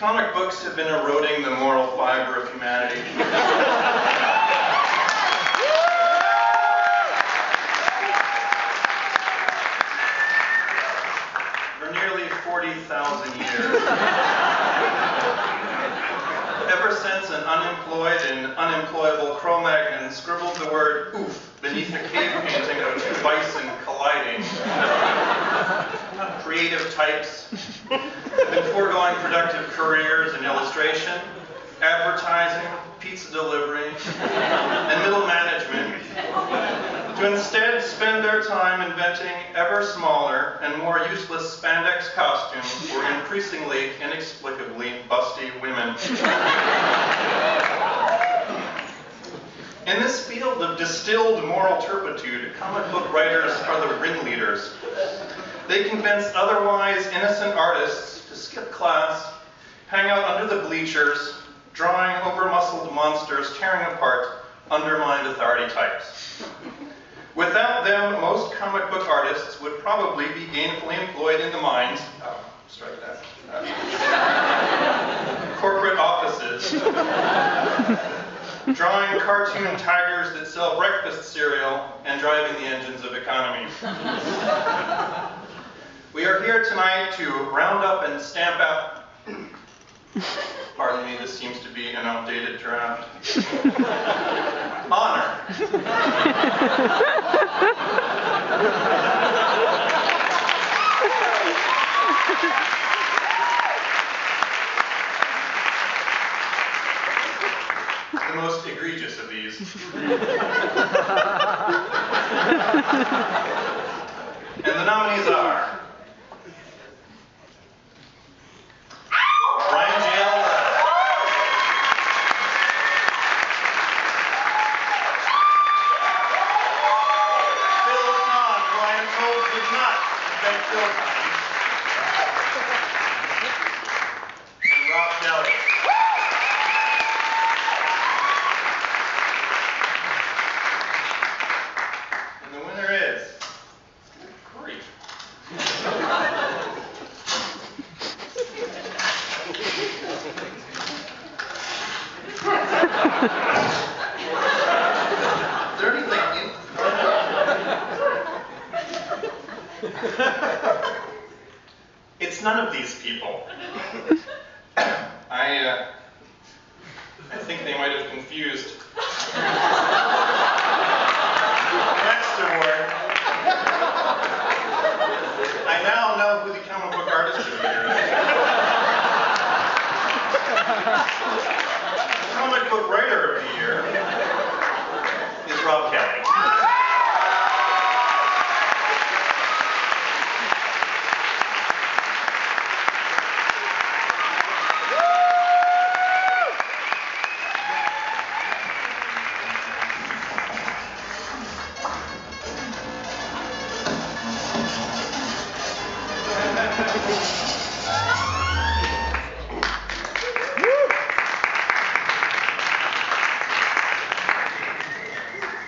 books have been eroding the moral fiber of humanity. For nearly 40,000 years. Ever since an unemployed and unemployable Cro-Magnon scribbled the word oof beneath a cave painting of two bison colliding. Creative types been foregoing productive careers in illustration, advertising, pizza delivery, and middle management to instead spend their time inventing ever smaller and more useless spandex costumes for increasingly inexplicably busty women. In this field of distilled moral turpitude, comic book writers are the ringleaders. They convince otherwise innocent artists to skip class, hang out under the bleachers, drawing over-muscled monsters tearing apart undermined authority types. Without them, most comic book artists would probably be gainfully employed in the mines, oh, strike that, uh, corporate offices, drawing cartoon tigers that sell breakfast cereal and driving the engines of economy. We are here tonight to round up and stamp out. Pardon me, this seems to be an outdated draft. Honor. the most egregious of these. and the nominees not been filled by. it's none of these people. I, uh, I think they might have confused. Next award. I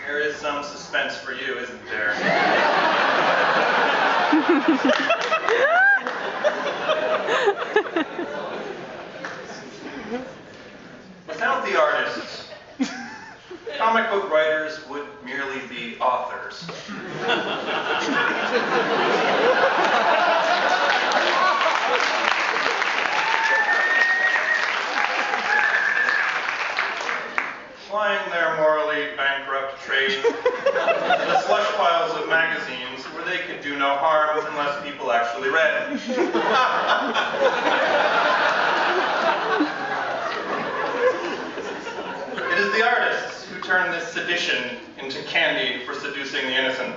There is some suspense for you, isn't there? Without the artists, comic book writers would merely be authors. Flying their morally bankrupt trade in the slush piles of magazines where they could do no harm unless people actually read. it is the artists who turn this sedition into candy for seducing the innocent.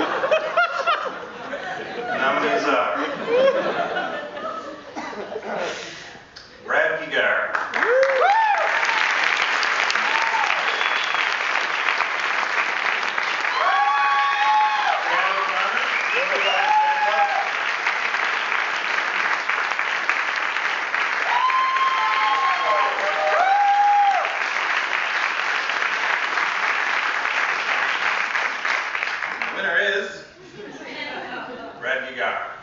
Grab your guy.